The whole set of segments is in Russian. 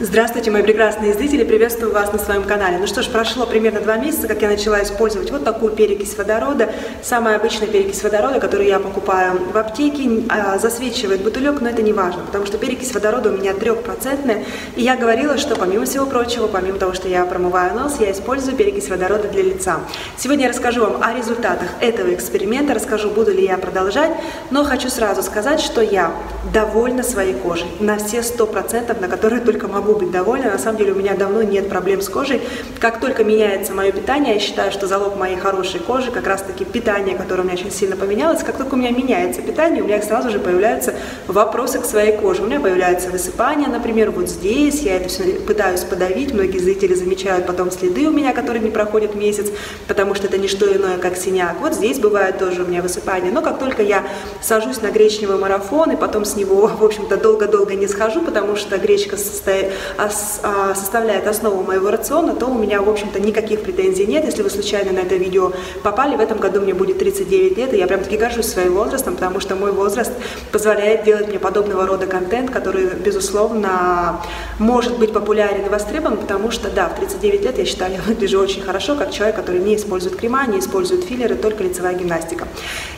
Здравствуйте, мои прекрасные зрители, приветствую вас на своем канале. Ну что ж, прошло примерно два месяца, как я начала использовать вот такую перекись водорода. Самая обычная перекись водорода, которую я покупаю в аптеке, а, засвечивает бутылек, но это не важно, потому что перекись водорода у меня трехпроцентная. И я говорила, что помимо всего прочего, помимо того, что я промываю нос, я использую перекись водорода для лица. Сегодня я расскажу вам о результатах этого эксперимента, расскажу, буду ли я продолжать, но хочу сразу сказать, что я довольна своей кожей на все 100%, на которые только могу могу быть довольна. На самом деле у меня давно нет проблем с кожей. Как только меняется мое питание, я считаю, что залог моей хорошей кожи как раз-таки питание, которое у меня очень сильно поменялось. Как только у меня меняется питание, у меня сразу же появляются вопросы к своей коже. У меня появляется высыпание, например, вот здесь. Я это все пытаюсь подавить. Многие зрители замечают потом следы у меня, которые не проходят месяц, потому что это не что иное, как синяк. Вот здесь бывает тоже у меня высыпание. Но как только я сажусь на гречневый марафон и потом с него, в общем-то, долго-долго не схожу, потому что гречка состоит, составляет основу моего рациона, то у меня, в общем-то, никаких претензий нет. Если вы случайно на это видео попали, в этом году мне будет 39 лет, и я прям таки горжусь своим возрастом, потому что мой возраст позволяет делать мне подобного рода контент, который, безусловно, может быть популярен и востребован, потому что, да, в 39 лет я считаю, я выгляжу очень хорошо, как человек, который не использует крема, не использует филлеры, только лицевая гимнастика.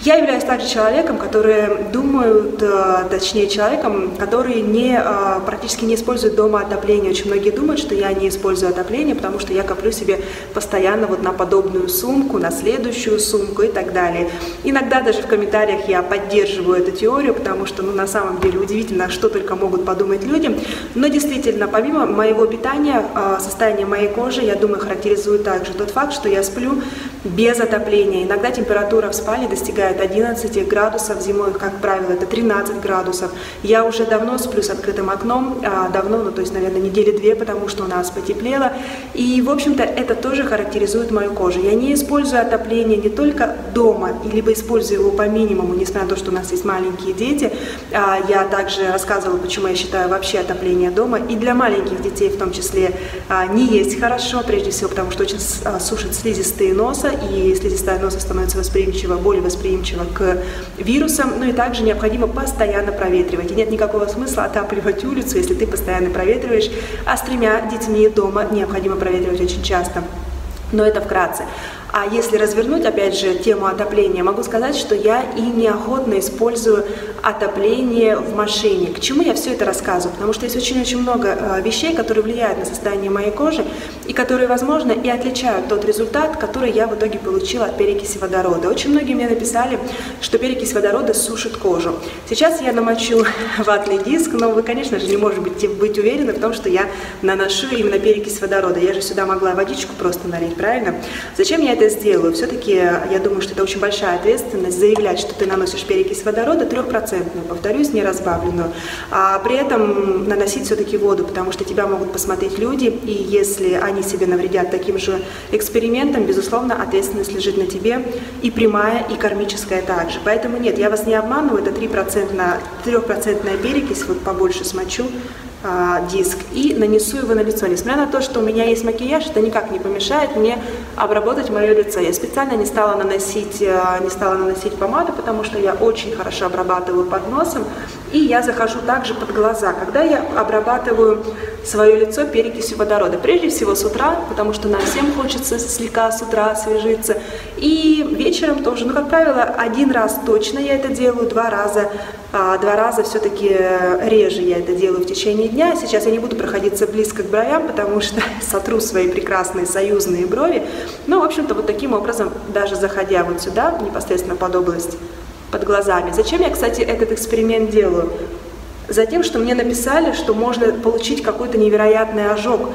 Я являюсь также человеком, который думают, э, точнее человеком, который не, э, практически не использует дома отопление. Очень многие думают, что я не использую отопление, потому что я коплю себе постоянно вот на подобную сумку, на следующую сумку и так далее. Иногда даже в комментариях я поддерживаю эту теорию, потому что ну, на самом деле удивительно, что только могут подумать люди. Но действительно, помимо моего питания, а, состояние моей кожи, я думаю, характеризует также тот факт, что я сплю без отопления. Иногда температура в спальне достигает 11 градусов, зимой, как правило, это 13 градусов. Я уже давно сплю с открытым окном, а, давно, ну то есть, наверное, недели две, потому что у нас потеплело. И, в общем-то, это тоже характеризует мою кожу. Я не использую отопление не только дома, либо использую его по минимуму, несмотря на то, что у нас есть маленькие дети. А, я также рассказывала, почему я считаю вообще отопление дома. И для маленьких детей в том числе а, не есть хорошо, прежде всего, потому что очень сушат слизистые носа, и слизистая носа становится восприимчива, более восприимчива к вирусам. Ну и также необходимо постоянно проветривать. И нет никакого смысла отапливать улицу, если ты постоянно проветриваешь а с тремя детьми дома необходимо проветривать очень часто. Но это вкратце. А если развернуть, опять же, тему отопления, могу сказать, что я и неохотно использую отопление в машине. К чему я все это рассказываю? Потому что есть очень-очень много э, вещей, которые влияют на состояние моей кожи и которые, возможно, и отличают тот результат, который я в итоге получила от перекиси водорода. Очень многие мне написали, что перекись водорода сушит кожу. Сейчас я намочу ватный диск, но вы, конечно же, не можете быть, быть уверены в том, что я наношу именно перекись водорода. Я же сюда могла водичку просто налить, правильно? Зачем я это сделаю? Все-таки я думаю, что это очень большая ответственность заявлять, что ты наносишь перекись водорода 3% стопроцентную, повторюсь, не разбавленную, а при этом наносить все-таки воду, потому что тебя могут посмотреть люди, и если они себе навредят таким же экспериментом, безусловно, ответственность лежит на тебе, и прямая, и кармическая также. Поэтому нет, я вас не обманываю, это 3%, 3% перекись, вот побольше смочу, а, диск и нанесу его на лицо. Несмотря на то, что у меня есть макияж, это никак не помешает мне обработать мое лицо. Я специально не стала наносить, а, не стала наносить помаду, потому что я очень хорошо обрабатываю под носом. И я захожу также под глаза, когда я обрабатываю свое лицо перекисью водорода. Прежде всего с утра, потому что нам всем хочется слегка с утра освежиться. И вечером тоже, ну, как правило, один раз точно я это делаю, два раза, а два раза все-таки реже я это делаю в течение дня. Сейчас я не буду проходиться близко к бровям, потому что сотру свои прекрасные союзные брови. Но, в общем-то, вот таким образом, даже заходя вот сюда, непосредственно под область под глазами. Зачем я, кстати, этот эксперимент делаю? Затем, что мне написали, что можно получить какой-то невероятный ожог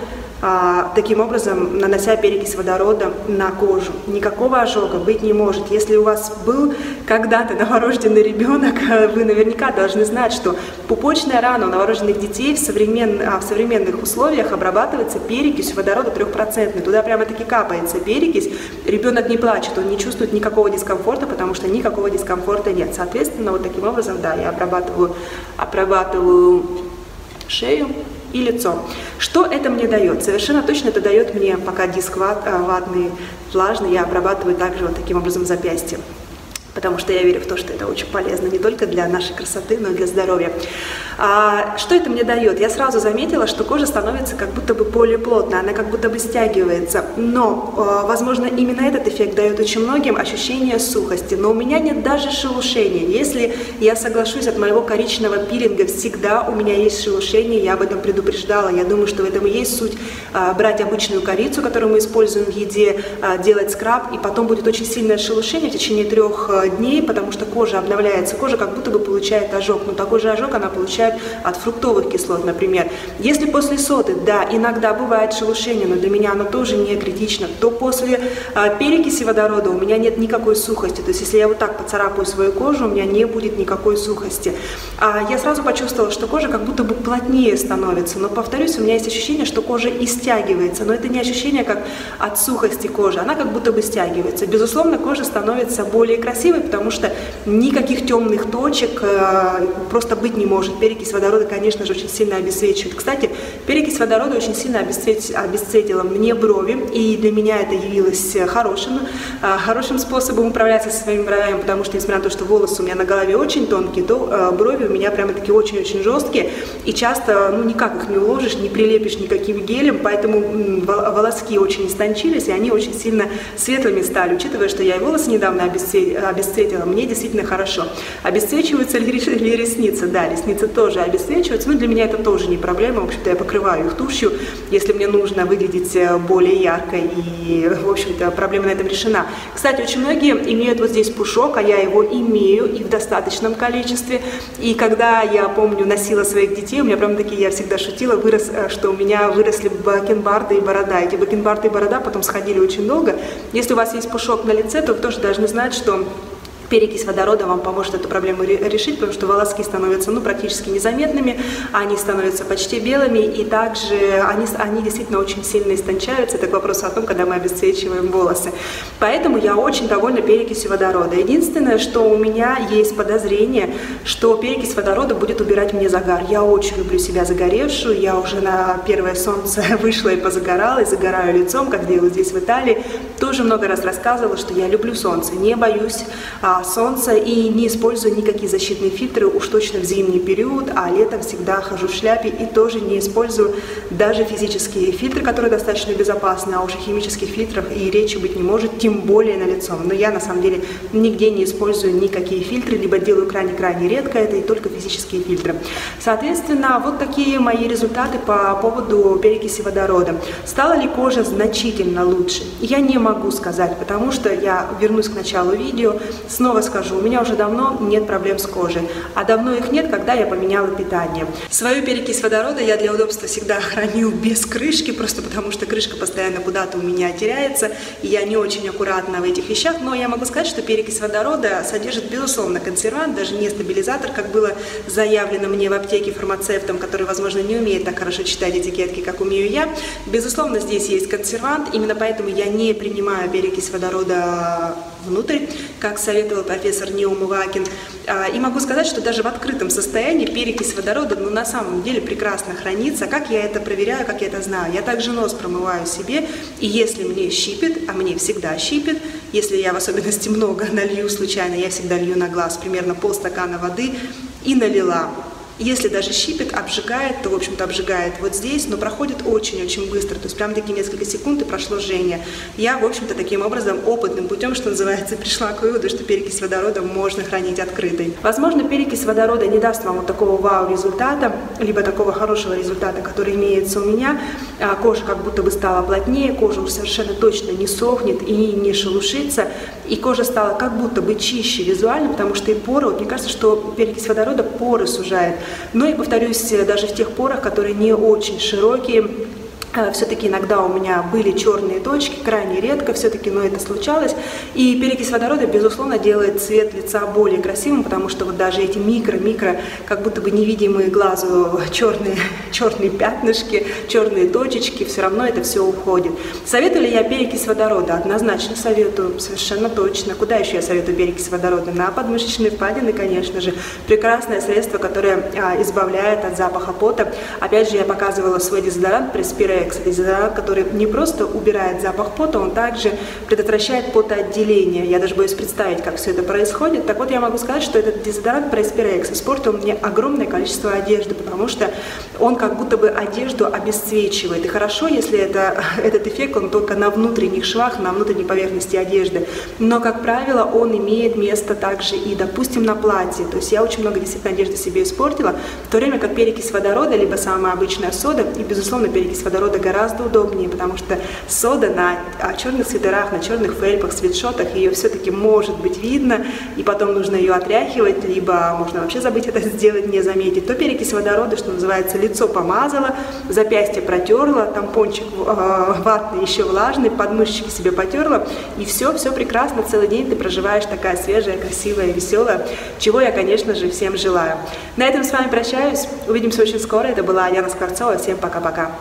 таким образом нанося перекись водорода на кожу. Никакого ожога быть не может. Если у вас был когда-то новорожденный ребенок, вы наверняка должны знать, что пупочная рана у новорожденных детей в, современ... А, в современных условиях обрабатывается перекись водорода трехпроцентной. Туда прямо-таки капается перекись. Ребенок не плачет, он не чувствует никакого дискомфорта, потому что никакого дискомфорта нет. Соответственно, вот таким образом, да, я обрабатываю, обрабатываю шею, и лицо. Что это мне дает? Совершенно точно это дает мне, пока диск э, ватный, влажный, я обрабатываю также вот таким образом запястье. Потому что я верю в то, что это очень полезно не только для нашей красоты, но и для здоровья. А, что это мне дает? Я сразу заметила, что кожа становится как будто бы более плотной, она как будто бы стягивается. Но, а, возможно, именно этот эффект дает очень многим ощущение сухости. Но у меня нет даже шелушения. Если я соглашусь от моего коричневого пилинга, всегда у меня есть шелушение, я об этом предупреждала. Я думаю, что в этом и есть суть. А, брать обычную корицу, которую мы используем в еде, а, делать скраб, и потом будет очень сильное шелушение в течение трех а, дней, потому что кожа обновляется, кожа как будто бы получает ожог. Но такой же ожог она получает от фруктовых кислот, например. Если после соды, да, иногда бывает шелушение, но для меня оно тоже не критично, то после перекиси водорода у меня нет никакой сухости. То есть если я вот так поцарапаю свою кожу, у меня не будет никакой сухости. Я сразу почувствовала, что кожа как будто бы плотнее становится. Но, повторюсь, у меня есть ощущение, что кожа и стягивается. Но это не ощущение как от сухости кожи, она как будто бы стягивается. Безусловно, кожа становится более красивой, потому что никаких темных точек э, просто быть не может. Перекись водорода, конечно же, очень сильно обесцвечивает. Кстати, перекись водорода очень сильно обесцветила мне брови, и для меня это явилось хорошим, э, хорошим способом управляться со своими бровями, потому что, несмотря на то, что волосы у меня на голове очень тонкие, то э, брови у меня прямо такие очень-очень жесткие, и часто, ну, никак их не уложишь, не прилепишь никаким гелем, поэтому волоски очень истончились, и они очень сильно светлыми стали, учитывая, что я и волосы недавно обесцветила, мне действительно хорошо. Обесцвечиваются ли ресницы? Да, ресницы тоже обесцвечиваются, но для меня это тоже не проблема, в общем-то я покрываю их тушью, если мне нужно выглядеть э, более ярко, и, в общем-то, проблема на этом решена. Кстати, очень многие имеют вот здесь пушок, а я его имею и в достаточном количестве, и когда я помню, носила своих детей, у меня прям такие, я всегда шутила, вырос, э, что у меня выросли бакенбарды и борода. Эти бакенбарды и борода потом сходили очень долго. Если у вас есть пушок на лице, то вы тоже должны знать, что перекись водорода вам поможет эту проблему решить, потому что волоски становятся ну, практически незаметными, они становятся почти белыми, и также они, они действительно очень сильно истончаются. Это к вопросу о том, когда мы обесцвечиваем волосы. Поэтому я очень довольна перекисью водорода. Единственное, что у меня есть подозрение, что перекись водорода будет убирать мне загар. Я очень люблю себя загоревшую, я уже на первое солнце вышла и позагорала, и загораю лицом, как делаю здесь в Италии. Тоже много раз рассказывала, что я люблю солнце, не боюсь а, солнца и не использую никакие защитные фильтры, уж точно в зимний период, а летом всегда хожу в шляпе и тоже не использую даже физические фильтры, которые достаточно безопасны, а уже химических фильтров и речи быть не может, тем более на лицо. Но я на самом деле нигде не использую никакие фильтры, либо делаю крайне-крайне редко это и только физические фильтры. Соответственно, вот такие мои результаты по поводу перекиси водорода. Стала ли кожа значительно лучше? Я не могу сказать, потому что я вернусь к началу видео, снова снова скажу, у меня уже давно нет проблем с кожей, а давно их нет, когда я поменяла питание. Свою перекись водорода я для удобства всегда храню без крышки, просто потому что крышка постоянно куда-то у меня теряется, и я не очень аккуратна в этих вещах, но я могу сказать, что перекись водорода содержит, безусловно, консервант, даже не стабилизатор, как было заявлено мне в аптеке фармацевтом, который, возможно, не умеет так хорошо читать этикетки, как умею я. Безусловно, здесь есть консервант, именно поэтому я не принимаю перекись водорода внутрь, как советовал профессор Неумывакин. А, и могу сказать, что даже в открытом состоянии перекись водорода ну, на самом деле прекрасно хранится. Как я это проверяю, как я это знаю? Я также нос промываю себе, и если мне щипит, а мне всегда щипит, если я в особенности много налью случайно, я всегда лью на глаз примерно полстакана воды и налила. Если даже щипет, обжигает, то, в общем-то, обжигает вот здесь, но проходит очень-очень быстро. То есть прям такие несколько секунд и прошло жжение. Я, в общем-то, таким образом опытным путем, что называется, пришла к выводу, что перекись водорода можно хранить открытой. Возможно, перекись водорода не даст вам вот такого вау-результата, либо такого хорошего результата, который имеется у меня. А, кожа как будто бы стала плотнее, кожа уже совершенно точно не сохнет и не шелушится, и кожа стала как будто бы чище визуально, потому что и поры, вот мне кажется, что перекись водорода поры сужает. Но и, повторюсь, даже в тех порах, которые не очень широкие, Э, все-таки иногда у меня были черные точки, крайне редко все-таки, но это случалось. И перекись водорода, безусловно, делает цвет лица более красивым, потому что вот даже эти микро-микро, как будто бы невидимые глазу черные, черные пятнышки, черные точечки, все равно это все уходит. Советую ли я перекись водорода? Однозначно советую, совершенно точно. Куда еще я советую перекись водорода? На подмышечные впадины, конечно же. Прекрасное средство, которое а, избавляет от запаха пота. Опять же, я показывала свой дезодорант Преспире Это дезодорант, который не просто убирает запах пота, он также предотвращает потоотделение. Я даже боюсь представить, как все это происходит. Так вот, я могу сказать, что этот дезодорант Prespirex испортил мне огромное количество одежды, потому что он как будто бы одежду обесцвечивает. И хорошо, если это, этот эффект, он только на внутренних швах, на внутренней поверхности одежды. Но, как правило, он имеет место также и, допустим, на платье. То есть я очень много действительно одежды себе испортила, в то время как перекись водорода, либо самая обычная сода, и, безусловно, перекись водорода гораздо удобнее, потому что сода на черных свитерах, на черных фельпах, свитшотах, ее все-таки может быть видно, и потом нужно ее отряхивать, либо можно вообще забыть это сделать, не заметить. То перекись водорода, что называется, лицо помазала, запястье протерла, тампончик э, ватный еще влажный, подмышечки себе потерла, и все, все прекрасно, целый день ты проживаешь такая свежая, красивая, веселая, чего я, конечно же, всем желаю. На этом с вами прощаюсь, увидимся очень скоро, это была Яна Скворцова, всем пока-пока.